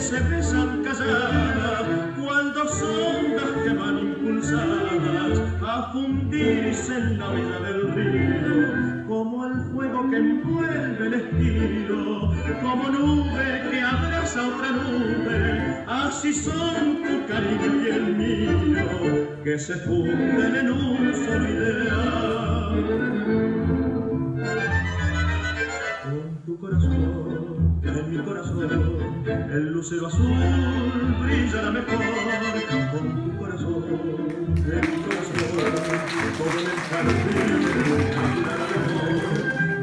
se besan calladas, cuando son las que van impulsadas a fundirse en la orilla del río, como el fuego que envuelve el estilo, como nube que abraza otra nube, así son tu cariño y el mío, que se funden en un solo ideal. tu corazón, en mi corazón, el lucero azul brillará mejor. Con tu corazón, en mi corazón, todo el jardín mejor.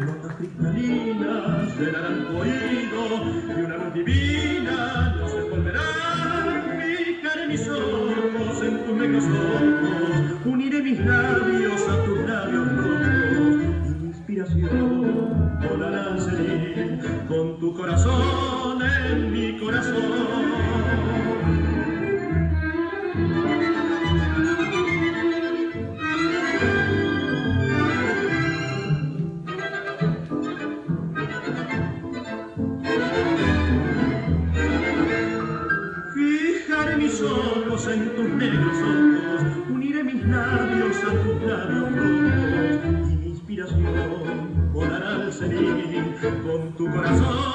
Notas cristalinas llenarán tu oído y una luz divina nos envolverá. Fijaré mis ojos en tus negros ojos, uniré mis labios a tus labios rojos mi inspiración volará con tu corazón en mi corazón. Mis ojos en tus negros ojos, uniré mis labios a tus labios rojos y mi inspiración volará al con tu corazón.